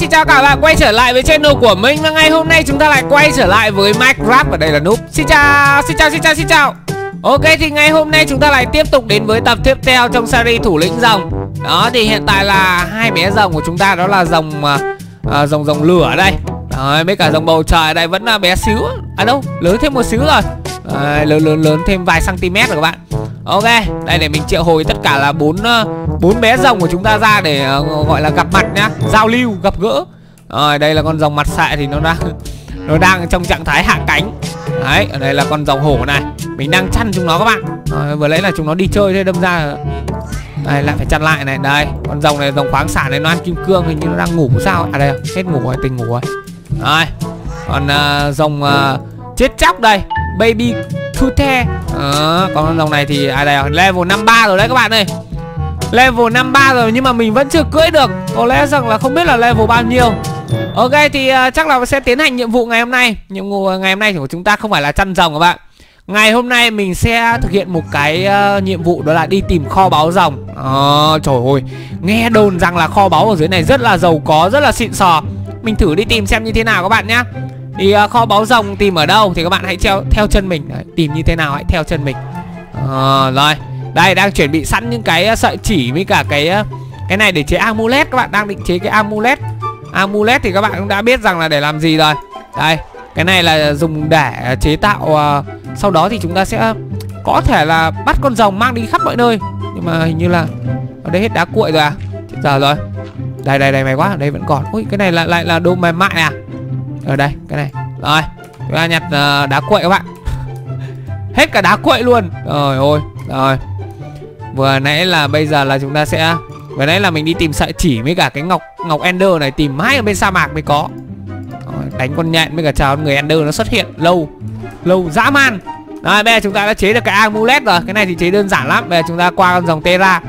xin chào cả bạn quay trở lại với channel của mình Và ngày hôm nay chúng ta lại quay trở lại với Minecraft Và đây là Noob. Xin chào, xin chào, xin chào, xin chào. Ok thì ngày hôm nay chúng ta lại tiếp tục đến với tập tiếp theo trong series thủ lĩnh rồng. Đó thì hiện tại là hai bé rồng của chúng ta đó là rồng à, à rồng rồng lửa đây. Đấy, mấy cả rồng bầu trời đây vẫn là bé xíu. À đâu, lớn thêm một xíu rồi. À, lớn lớn lớn thêm vài cm rồi các bạn. Ok, đây để mình triệu hồi tất cả là bốn ờ, bốn bé rồng của chúng ta ra để ờ, gọi là gặp mặt nhá, giao lưu, gặp gỡ. Rồi, đây là con rồng mặt xạ thì nó đang nó đang trong trạng thái hạ cánh. Đấy, ở đây là con rồng hổ này. Mình đang chăn chúng nó các bạn. Rồi, vừa lấy là chúng nó đi chơi thế đâm ra đây lại phải chăn lại này đây con rồng này rồng khoáng sản này nó ăn kim cương hình như nó đang ngủ sao à đây hết ngủ rồi tình ngủ rồi rồi còn uh, rồng uh, chết chóc đây baby thu the. À, còn dòng này thì à đây à, level 53 rồi đấy các bạn ơi. Level 53 rồi nhưng mà mình vẫn chưa cưỡi được. Có lẽ rằng là không biết là level bao nhiêu. Ok thì uh, chắc là sẽ tiến hành nhiệm vụ ngày hôm nay. Nhiệm vụ à, ngày hôm nay của chúng ta không phải là chăn rồng các bạn. Ngày hôm nay mình sẽ thực hiện một cái uh, nhiệm vụ đó là đi tìm kho báu rồng. À, trời ơi. Nghe đồn rằng là kho báu ở dưới này rất là giàu có rất là xịn sò. Mình thử đi tìm xem như thế nào các bạn nhé thì uh, kho báu rồng tìm ở đâu thì các bạn hãy treo theo chân mình. Đấy, tìm như thế nào hãy theo chân mình. À, rồi. Đây đang chuẩn bị sẵn những cái uh, sợi chỉ với cả cái uh, cái này để chế amulet. Các bạn đang định chế cái amulet. Amulet thì các bạn cũng đã biết rằng là để làm gì rồi. Đây cái này là dùng để chế tạo uh, sau đó thì chúng ta sẽ có thể là bắt con rồng mang đi khắp mọi nơi. Nhưng mà hình như là ở đây hết đá cuội rồi à? Chết giờ rồi. Đây đây đây mày quá. Ở đây vẫn còn. Ui cái này là lại là đồ mềm mại à? Ở đây cái này. Rồi chúng ta nhặt uh, đá quậy các bạn. Hết cả đá quậy luôn. Rồi ôi rồi. Vừa nãy là bây giờ là chúng ta sẽ vừa nãy là mình đi tìm sợi chỉ với cả cái ngọc ngọc ender này tìm mãi ở bên sa mạc mới có. Rồi, đánh con nhện với cả chào người ender nó xuất hiện lâu lâu dã man. Rồi bây giờ chúng ta đã chế được cái amulet rồi. Cái này thì chế đơn giản lắm. Bây giờ chúng ta qua con dòng Terra.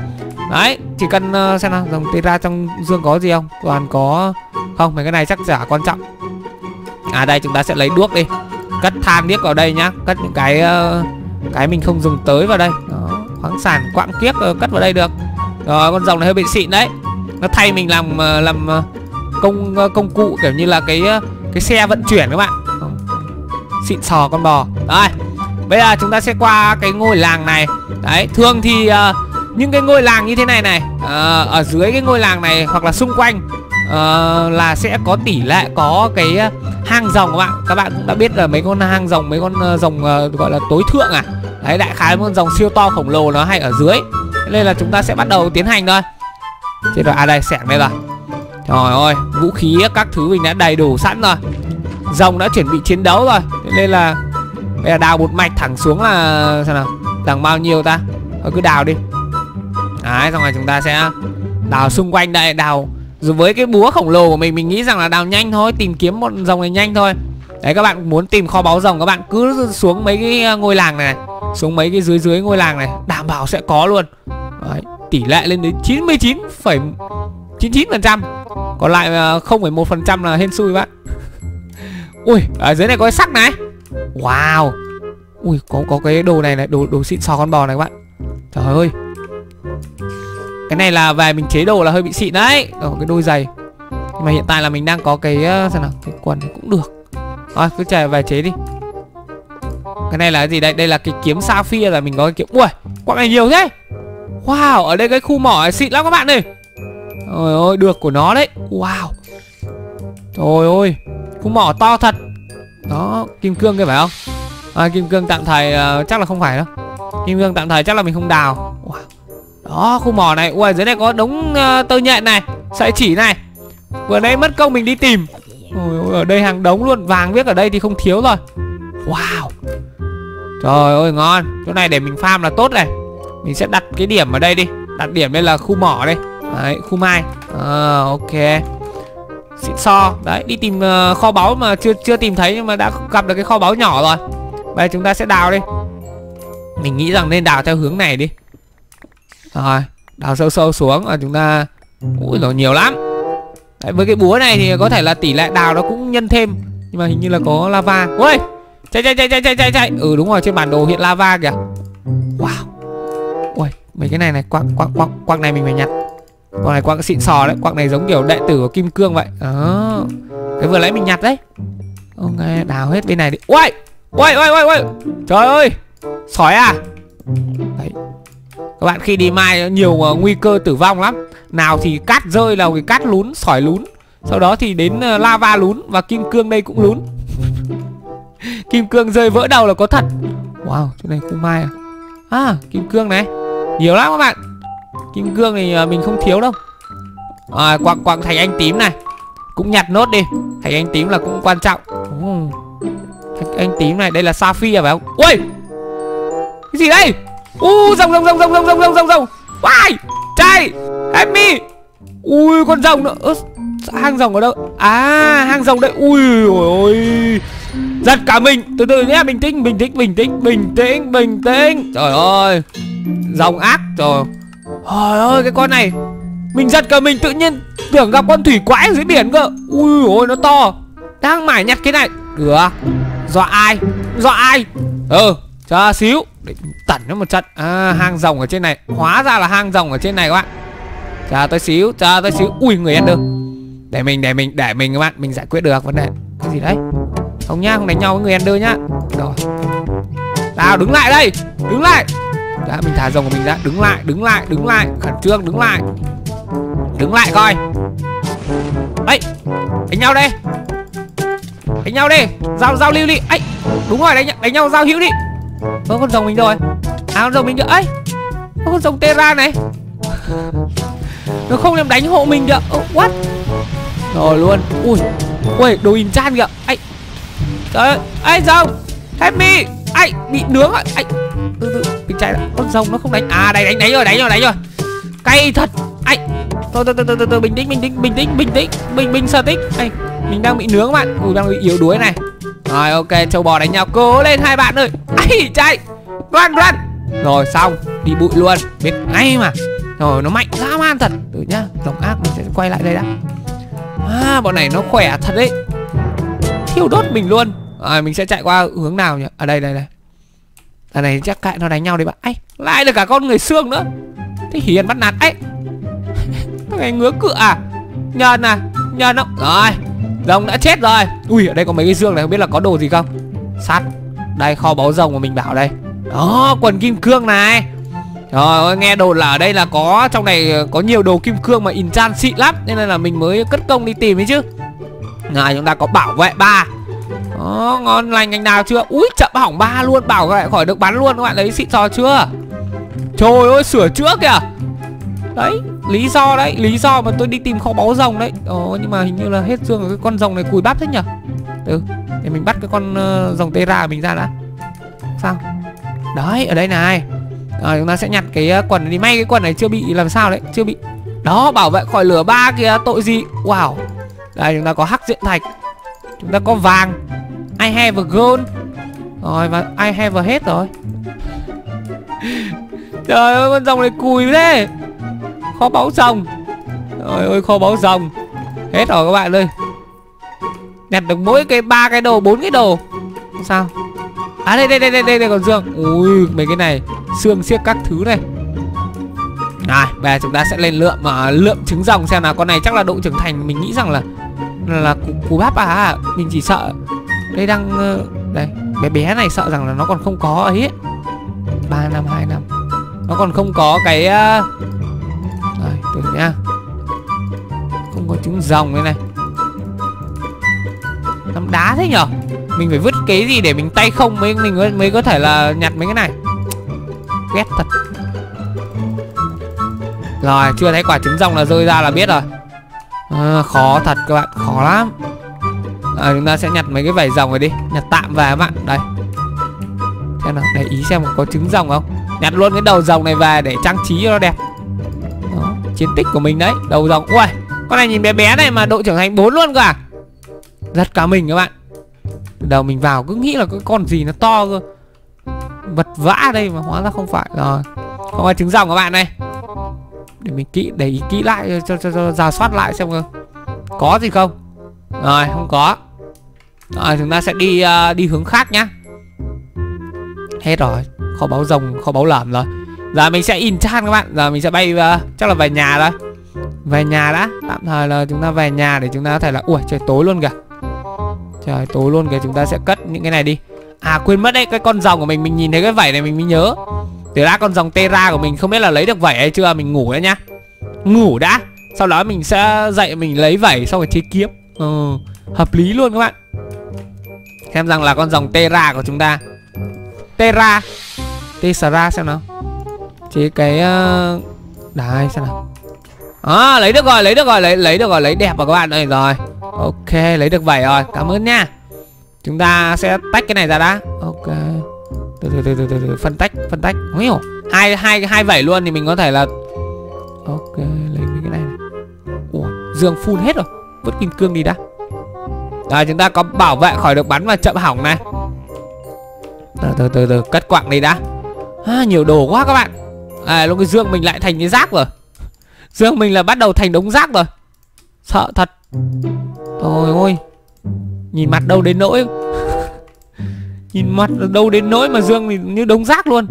Đấy chỉ cần uh, xem nào dòng Terra trong dương có gì không? Toàn có không mấy cái này chắc chả quan trọng. À đây chúng ta sẽ lấy đuốc đi. Cất than điếc vào đây nhá. Cất những cái uh, cái mình không dùng tới vào đây. Đó, khoáng sản quãng kiếp uh, cất vào đây được. Rồi con rồng này hơi bị xịn đấy. Nó thay mình làm uh, làm uh, công uh, công cụ kiểu như là cái uh, cái xe vận chuyển các bạn. Xịn sò con bò. Rồi Bây giờ chúng ta sẽ qua cái ngôi làng này. Đấy thường thì uh, những cái ngôi làng như thế này này uh, Ở dưới cái ngôi làng này hoặc là xung quanh uh, là sẽ có tỷ lệ có cái ờ, hang rồng các bạn các bạn cũng đã biết là mấy con hang rồng mấy con ờ, rồng uh, gọi là tối thượng à. Đấy đại khái con rồng siêu to khổng lồ nó hay ở dưới. Nên là chúng ta sẽ bắt đầu tiến hành thôi. Trên rồi à đây sẻng đây rồi. Trời ơi vũ khí các thứ mình đã đầy đủ sẵn rồi. Rồng đã chuẩn bị chiến đấu rồi. Nên là bây giờ đào một mạch thẳng xuống là sao nào đằng bao nhiêu ta? Thôi cứ đào đi. Đấy xong rồi chúng ta sẽ đào xung quanh đây đào rồi với cái búa khổng lồ của mình Mình nghĩ rằng là đào nhanh thôi Tìm kiếm một rồng này nhanh thôi. Đấy các bạn muốn tìm kho báu rồng Các bạn cứ xuống mấy cái à, ngôi làng này, Xuống mấy cái dưới dưới ngôi làng này Đảm bảo sẽ có luôn. Đấy, Tỷ lệ lên đến 99,99% Còn lại à, 0,1% là hên xui bạn. Ui ở dưới này có cái sắt này. Wow. Ui có có cái đồ này này Đồ đồ xịn sò con bò này các bạn. Trời ơi cái này là về mình chế đồ là hơi bị xịn đấy. Ở cái đôi giày. Nhưng mà hiện tại là mình đang có cái ờ, sao nào Cái quần cũng được. Thôi cứ chờ về chế đi. Cái này là cái gì đây? Đây là cái kiếm sapphire là mình có cái kiếm. Ui quặng này nhiều thế. Wow ở đây cái khu mỏ này xịn lắm các bạn ơi. Trời ơi được của nó đấy. Wow. Trời ơi Khu mỏ to thật. Đó kim cương kia phải không? À, Kim cương tạm thời uh, chắc là không phải đâu. Kim cương tạm thời chắc là mình không đào. Wow đó khu mỏ này. Ui dưới này có đống uh, tơ nhện này Sợi chỉ này. Vừa nãy mất công mình đi tìm. Ôi, Ở đây hàng đống luôn. Vàng viết ở đây thì không thiếu rồi. Wow. Trời ơi ngon. Chỗ này để mình farm là tốt này. Mình sẽ đặt cái điểm ở đây đi. Đặt điểm đây là khu mỏ đây. Đấy khu mai. À, Ok. Xịn so. Đấy đi tìm uh, kho báu mà chưa chưa tìm thấy Nhưng mà đã gặp được cái kho báu nhỏ rồi. Bây giờ chúng ta sẽ đào đi. Mình nghĩ rằng nên đào theo hướng này đi rồi Đào sâu sâu xuống và chúng ta Ui nó nhiều lắm. Đấy, Với cái búa này thì có thể là tỷ lệ đào nó cũng nhân thêm Nhưng mà hình như là có lava. Ui Chạy chạy chạy chạy chạy chạy chạy. Ừ đúng rồi trên bản đồ hiện lava kìa. Wow. Ui mấy cái này này Quặng quặng quặng quặng này mình phải nhặt. Quặng này quặng xịn sò đấy Quặng này giống kiểu đệ tử của kim cương vậy. Đó. Cái vừa nãy mình nhặt đấy. Ok đào hết bên này đi. Ui Ui ui ui ui Trời ơi Sỏi à. Đấy. Các bạn khi đi mai nhiều uh, nguy cơ tử vong lắm. Nào thì cát rơi nào thì cát lún Sỏi lún. Sau đó thì đến uh, lava lún Và kim cương đây cũng lún. Kim cương rơi vỡ đầu là có thật. Wow chỗ này khu mai à? À kim cương này. Nhiều lắm các bạn. Kim cương thì uh, mình không thiếu đâu. À, Quặng quặng thành anh tím này. Cũng nhặt nốt đi. Thành anh tím là cũng quan trọng. Oh. Thành anh tím này Đây là sapphire phải không? Ui! Cái gì đây U rồng rồng rồng rồng rồng rồng rồng rồng rồng. Why? Chạy, Help me. Ui con rồng nữa. Ơ, Hang rồng ở đâu? À hang rồng đây. Ui ôi Giật cả mình. Từ từ nhé Bình tĩnh Bình tĩnh Bình tĩnh Bình tĩnh Bình tĩnh. Trời ơi Rồng ác Trời Trời ơi cái con này. Mình giật cả mình tự nhiên Tưởng gặp con thủy quái ở dưới biển cơ. Ui ôi nó to. Đang mải nhặt cái này. Được. Dọa ai? Dọa ai? Ừ Chờ xíu. Để tẩn nó một trận. À hang rồng ở trên này. Hóa ra là hang rồng ở trên này các bạn. Chờ tôi xíu, Chờ tôi xíu. Ui, người ăn được. Để mình để mình để mình các bạn. Mình giải quyết được vấn đề. Cái gì đấy? Không nhá, không đánh nhau với người ăn nhá. Rồi. Nào, đứng lại đây. Đứng lại. Đã, mình thả rồng của mình ra. Đứng lại đứng lại đứng lại. Khẩn trương, đứng lại. Đứng lại coi. Ấy đánh nhau đây đánh nhau đi. Giao giao lưu đi. Ấy đúng rồi, đánh đánh nhau giao hữu đi ơ con rồng mình rồi. À con rồng mình được ấy con rồng Terra này. Nó không làm đánh hộ mình được oh, what? Rồi luôn. Ui ui đồ in chan kìa. Ấy trời ơi. Ấy rồng. Help me. Ấy bị nướng rồi ấy từ từ mình chạy con rồng nó không đánh. À đánh đánh đánh rồi đánh rồi đánh rồi. Cay thật. Ấy thôi từ từ từ từ bình tĩnh bình tĩnh bình tĩnh bình tĩnh. Bình bình sợ tích ấy mình đang bị nướng các bạn. Ui đang bị yếu đuối này rồi ok châu bò đánh nhau. Cố lên hai bạn ơi. Ây chạy run run rồi xong. Đi bụi luôn. Biết ngay mà. Rồi nó mạnh dã man thật. Từ nhá. Rồng ác mình sẽ quay lại đây đã. À bọn này nó khỏe thật đấy. Thiêu đốt mình luôn. Rồi mình sẽ chạy qua hướng nào nhỉ? Ở à, đây đây đây. Lần này chắc cãi nó đánh nhau đi bạn. Ấy lại được cả con người xương nữa. Thế hiền bắt nạt. Ấy Thằng này ngứa cửa à? Nhờn à? Nhờn không? Rồi. Rồng đã chết rồi. Ui ở đây có mấy cái xương này không biết là có đồ gì không? Sắt. Đây kho báu rồng mà mình bảo đây. Đó quần kim cương này. Trời nghe đồn là ở đây là có Trong này ờ, có nhiều đồ kim cương mà enchant xịn lắm Nên là mình mới cất công đi tìm ấy chứ. Này chúng ta có bảo vệ ba. Đó, ngon lành ngành nào chưa? Ui chậm hỏng ba luôn Bảo vệ khỏi được bắn luôn các bạn thấy xịn sò chưa? Trời ơi sửa chữa kìa. Đấy lý do đấy Lý do mà tôi đi tìm kho báu rồng đấy. Ồ nhưng mà hình như là hết xương rồi Cái con rồng này cùi bắp thế nhở Ừ Để mình bắt cái con uh, rồng Tera mình ra đã. Sao? Đấy ở đây này. À, Chúng ta sẽ nhặt cái uh, quần này đi. May cái quần này chưa bị làm sao đấy Chưa bị. Đó bảo vệ khỏi lửa ba kìa Tội gì? Wow. Đây chúng ta có hắc diện thạch. Chúng ta có vàng. I have a gold. Rồi và I have a hết rồi. Trời ơi con rồng này cùi thế. Kho báu rồng Trời ơi kho báu rồng Hết rồi các bạn ơi. Nhặt được mỗi cái ba cái đồ bốn cái đồ. Sao. À đây đây đây đây đây, đây còn dương Ui mấy cái này. Xương xiếc các thứ này. Rồi bây giờ chúng ta sẽ lên lượm uh, Lượm trứng rồng xem nào. Con này chắc là độ trưởng thành Mình nghĩ rằng là Là cú, cú bắp à. Mình chỉ sợ đây đang uh, đây bé bé này sợ rằng là nó còn không có ấy. Ba năm hai năm. Nó còn không có cái uh từ nhá. Không có trứng rồng đây này. Nắm đá thế nhở? Mình phải vứt cái gì để mình tay không mới mình mới có thể là nhặt mấy cái này. Ghét thật. Rồi chưa thấy quả trứng rồng là rơi ra là biết rồi. À, khó thật các bạn khó lắm. À, chúng ta sẽ nhặt mấy cái vảy rồng này đi. Nhặt tạm về các bạn. Đây. Xem nào để ý xem có trứng rồng không. Nhặt luôn cái đầu rồng này về để trang trí cho nó đẹp chiến tích của mình đấy. Đầu dòng. Ui con này nhìn bé bé này mà độ trưởng thành 4 luôn cả giật à? cả mình các bạn. Từ đầu mình vào cứ nghĩ là cái con gì nó to cơ. Vật vã đây mà hóa ra không phải rồi. Không phải trứng rồng các bạn này để mình kỹ để ý kỹ lại cho cho, cho, cho ra soát lại xem cơ. Có gì không? Rồi không có. Rồi chúng ta sẽ đi uh, đi hướng khác nhá. Hết rồi. Kho báu rồng, kho báu lởm rồi. Giờ mình sẽ in chan các bạn. Giờ mình sẽ bay uh, chắc là về nhà thôi. Về nhà đã. Tạm thời là chúng ta về nhà để chúng ta có thể là ui trời tối luôn kìa. Trời tối luôn kìa chúng ta sẽ cất những cái này đi. À quên mất đấy cái con rồng của mình mình nhìn thấy cái vảy này mình mới nhớ. Từ ra con rồng Terra của mình không biết là lấy được vảy hay chưa mình ngủ đã nhá. Ngủ đã. Sau đó mình sẽ dậy mình lấy vảy xong rồi chế kiếm ừ, hợp lý luôn các bạn. Xem rằng là con rồng Terra của chúng ta. Terra. Tessera xem nào chỉ cái ờ, uh... Đấy nào. À lấy được rồi lấy được rồi lấy lấy được rồi lấy đẹp rồi các bạn ơi rồi. Ok lấy được vảy rồi cảm ơn nha. Chúng ta sẽ tách cái này ra đã. Ok. Từ từ từ từ từ, từ. phân tách phân tách. Ôi hai hai hai vảy luôn thì mình có thể là Ok lấy cái này, này. Ủa dương full hết rồi Vứt kim cương đi đã. Rồi chúng ta có bảo vệ khỏi được bắn và chậm hỏng này. Từ từ từ từ cất quặng đi đã. À, Nhiều đồ quá các bạn. À lúc cái dương mình lại thành cái rác rồi. Dương mình là bắt đầu thành đống rác rồi. Sợ thật. Trời ơi. Nhìn mặt đâu đến nỗi. Nhìn mặt đâu đến nỗi mà Dương mình như đống rác luôn.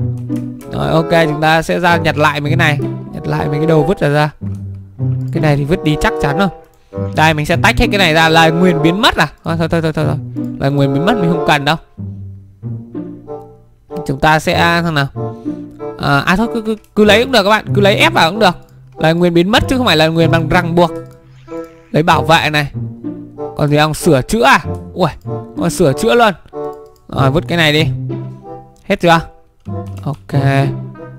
Rồi ok chúng ta sẽ ra nhặt lại mấy cái này. Nhặt lại mấy cái đầu vứt ra ra. Cái này thì vứt đi chắc chắn rồi. Đây mình sẽ tách hết cái này ra. Là nguyền biến mất à? Thôi thôi thôi thôi, thôi. Là nguyền biến mất mình không cần đâu. Chúng ta sẽ thằng nào? À, à thôi cứ, cứ, cứ lấy cũng được các bạn Cứ lấy ép vào cũng được. Là nguyên biến mất chứ không phải là nguyên bằng răng buộc. Lấy bảo vệ này. Còn gì không? Sửa chữa à? Ui còn sửa chữa luôn. Rồi vứt cái này đi. Hết chưa? Ok.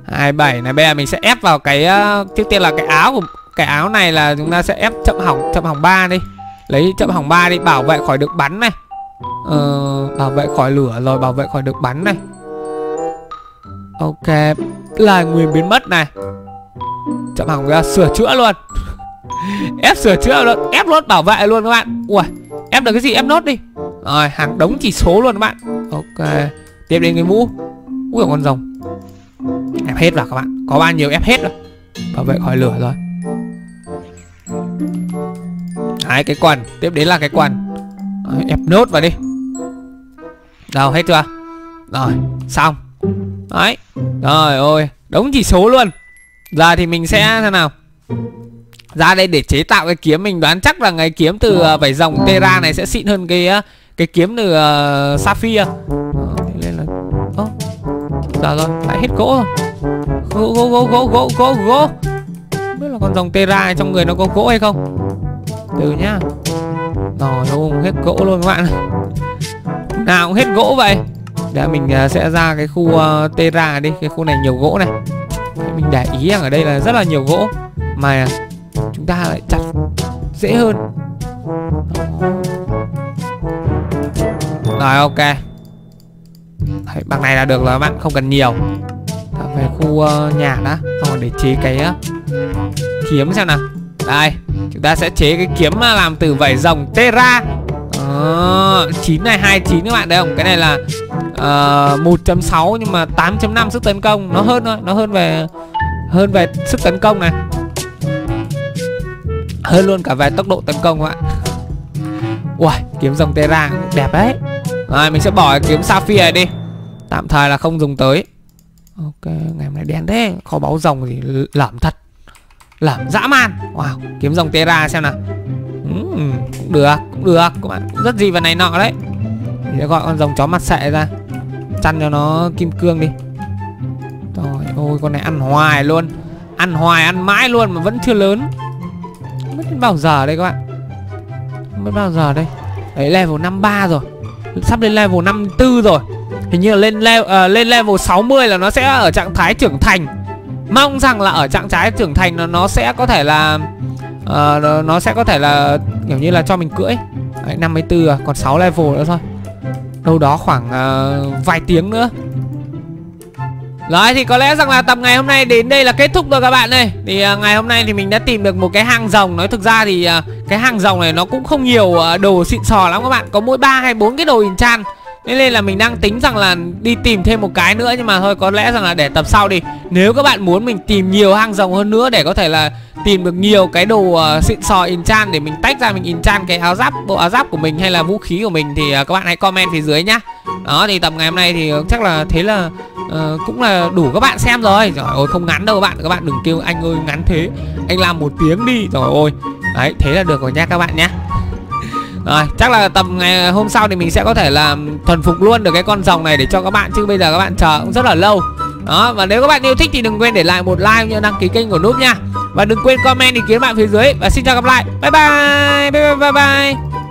27 này bây giờ mình sẽ ép vào cái uh, Trước tiên là cái áo của Cái áo này là chúng ta sẽ ép chậm hỏng Chậm hỏng 3 đi. Lấy chậm hỏng 3 đi Bảo vệ khỏi được bắn này. Ờ, Bảo vệ khỏi lửa rồi Bảo vệ khỏi được bắn này. Ok Là nguyên biến mất này. Chậm hỏng ra à, sửa chữa luôn. Ép sửa chữa luôn Ép nốt bảo vệ luôn các bạn. Ui Ép được cái gì? Ép nốt đi. Rồi hàng đống chỉ số luôn các bạn. Ok Tiếp đến cái mũ. Ui con rồng. Ép hết vào các bạn. Có bao nhiêu ép hết rồi. Bảo vệ khỏi lửa rồi. Đấy cái quần. Tiếp đến là cái quần. Đấy, Ép nốt vào đi. Đâu hết chưa? Rồi xong. Đấy. Rồi ôi Đống chỉ số luôn. Giờ thì mình sẽ thế nào. Ra đây để chế tạo cái kiếm Mình đoán chắc là cái kiếm từ ờ, vảy rồng Terra này sẽ xịn hơn cái ờ, cái kiếm từ uh, Sapphire. Nên là Ơ Giờ rồi lại hết gỗ rồi. Gỗ gỗ gỗ gỗ gỗ gỗ gỗ. Không biết là con rồng Terra trong người nó có gỗ hay không. Từ nhá. Rồi ôm hết gỗ luôn các bạn Nào cũng hết gỗ vậy đã mình à, sẽ ra cái khu uh, Terra đi Cái khu này nhiều gỗ này. Mình để ý rằng ở đây là rất là nhiều gỗ mà chúng ta lại chặt dễ hơn. Rồi ok. Đấy, bằng này là được rồi các bạn không cần nhiều. Ta về khu uh, nhà đã còn để chế cái uh, kiếm xem nào. Đây chúng ta sẽ chế cái kiếm làm từ vảy rồng Terra. Chín 9 này 29 các bạn thấy không? Cái này là Ờ, uh, 1.6 nhưng mà 8.5 sức tấn công. Nó hơn thôi, nó hơn về hơn về sức tấn công này. Hơn luôn cả về tốc độ tấn công các bạn Ui, kiếm dòng Terra đẹp đấy. Rồi, mình sẽ bỏ kiếm Sapphire đi. Tạm thời là không dùng tới. Ok, ngày hôm nay đen thế. Kho báu rồng thì lởm thật. Lởm dã man. Wow, kiếm dòng Terra xem nào. Ừ, Cũng được, cũng được. Các bạn rất gì vào này nọ đấy. Mình sẽ gọi con rồng chó mặt sệ ra. Chăn cho nó kim cương đi. Trời ơi con này ăn hoài luôn. Ăn hoài ăn mãi luôn mà vẫn chưa lớn. Không biết bao giờ đây các bạn? Không biết bao giờ đây? Đấy level 53 rồi. Sắp lên level 54 rồi. Hình như là lên, level, uh, ờ, lên level 60 là nó sẽ ở trạng thái trưởng thành. Mong rằng là ở trạng thái trưởng thành nó, nó sẽ có thể là uh, nó, nó sẽ có thể là kiểu như là cho mình cưỡi. Đấy, 54 à, còn 6 level nữa thôi. Đâu đó khoảng uh, vài tiếng nữa. Rồi thì có lẽ rằng là tập ngày hôm nay đến đây là kết thúc rồi các bạn ơi. Thì uh, ngày hôm nay thì mình đã tìm được một cái hang rồng. Nói thực ra thì uh, cái hang rồng này nó cũng không nhiều uh, đồ xịn sò lắm các bạn. Có mỗi 3 hay 4 cái đồ enchant nên nên là mình đang tính rằng là đi tìm thêm một cái nữa Nhưng mà thôi có lẽ rằng là để tập sau đi. Nếu các bạn muốn mình tìm nhiều hang rồng hơn nữa Để có thể là tìm được nhiều cái đồ uh, xịn sò enchant Để mình tách ra mình enchant cái áo giáp Bộ áo giáp của mình hay là vũ khí của mình Thì uh, các bạn hãy comment phía dưới nhá. Đó thì tập ngày hôm nay thì chắc là thế là uh, cũng là đủ các bạn xem rồi. Trời ơi không ngắn đâu các bạn các bạn đừng kêu anh ơi ngắn thế. Anh làm một tiếng đi. Rồi ôi đấy thế là được rồi nha các bạn nhé rồi chắc là tầm ngày hôm sau thì mình sẽ có thể là thuần phục luôn được cái con rồng này để cho các bạn chứ bây giờ các bạn chờ cũng rất là lâu. Đó và nếu các bạn yêu thích thì đừng quên để lại một like như đăng ký kênh của núp nha. Và đừng quên comment ý kiến bạn phía dưới. Và xin chào gặp lại. Bye bye bye bye bye, bye.